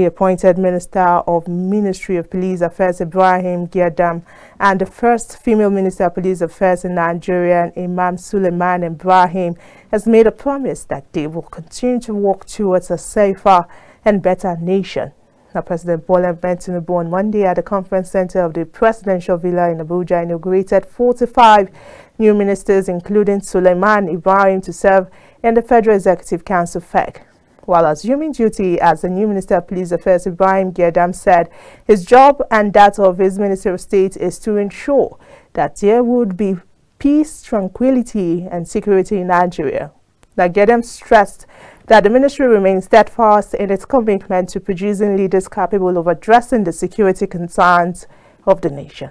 The appointed Minister of Ministry of Police Affairs Ibrahim Geidam and the first female Minister of Police Affairs in Nigeria, Imaan Sulaiman Ibrahim, has made a promise that they will continue to work towards a safer and better nation. Now, President Bola Tinubu on Monday at the conference center of the presidential villa in Abuja inaugurated 45 new ministers, including Sulaiman Ibrahim, to serve in the Federal Executive Council FEC. While assuming duty as the new Minister of Police Affairs, Ibrahim Geidam said his job and that of his Minister of State is to ensure that there would be peace, tranquility and security in Nigeria. Geidam stressed that the ministry remains steadfast in its commitment to producing leaders capable of addressing the security concerns of the nation.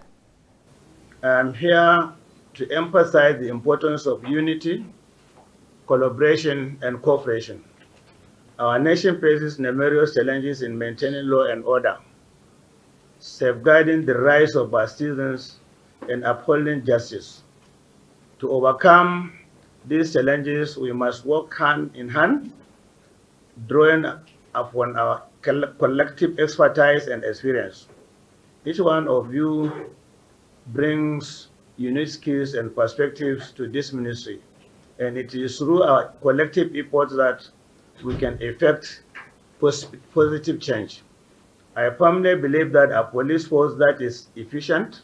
I'm here to emphasize the importance of unity, collaboration, and cooperation. Our nation faces numerous challenges in maintaining law and order, safeguarding the rights of our citizens, and upholding justice. To overcome these challenges, we must work hand in hand, drawing upon our collective expertise and experience. Each one of you brings unique skills and perspectives to this ministry, and it is through our collective efforts that we can effect positive change. I firmly believe that a police force that is efficient,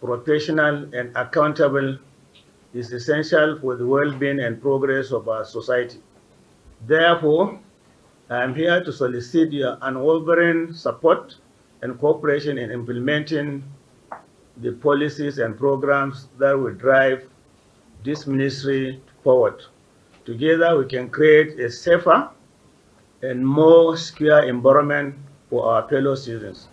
professional, and accountable is essential for the well-being and progress of our society. Therefore, I am here to solicit your unwavering support and cooperation in implementing the policies and programs that will drive this ministry forward. Together we can create a safer and more secure environment for our fellow citizens.